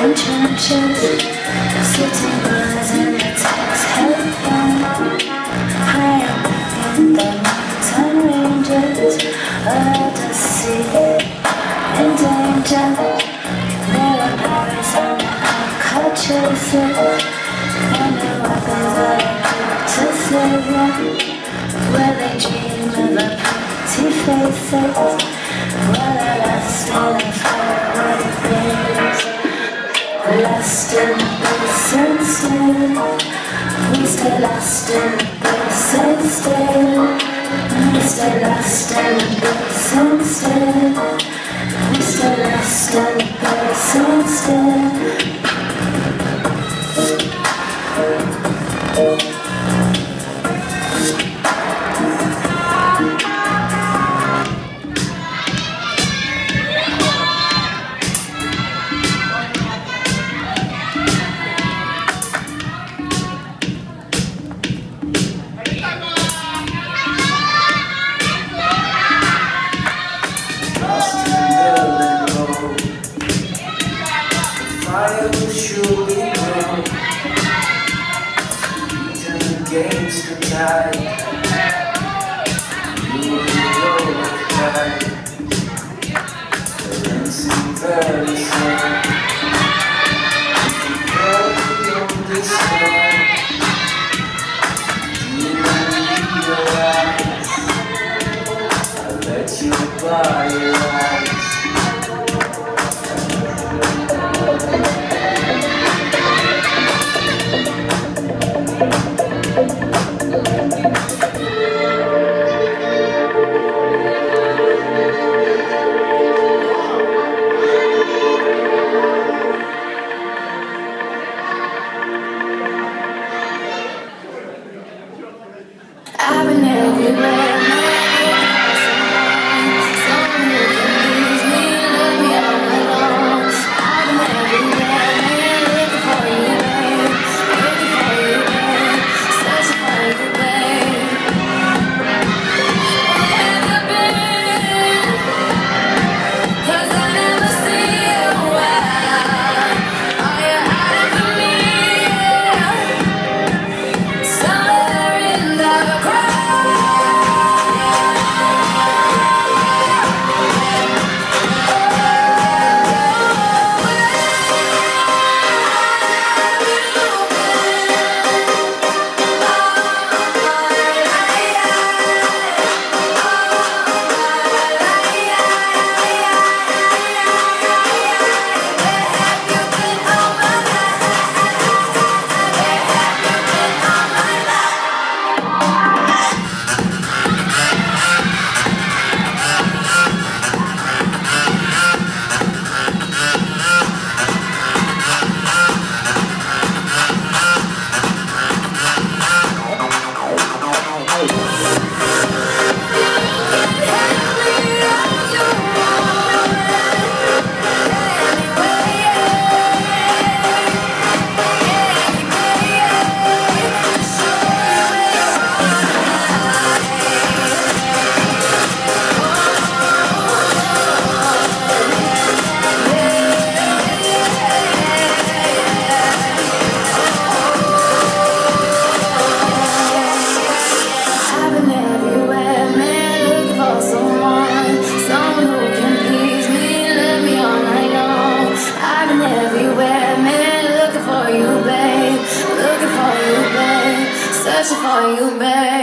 Attention, attention, Where they dream of the pretty faces While I lost all the forward things Lost in this and We stay lost in this and We stay lost in this and We stay lost in this and Thank you. night. away. specify you, man.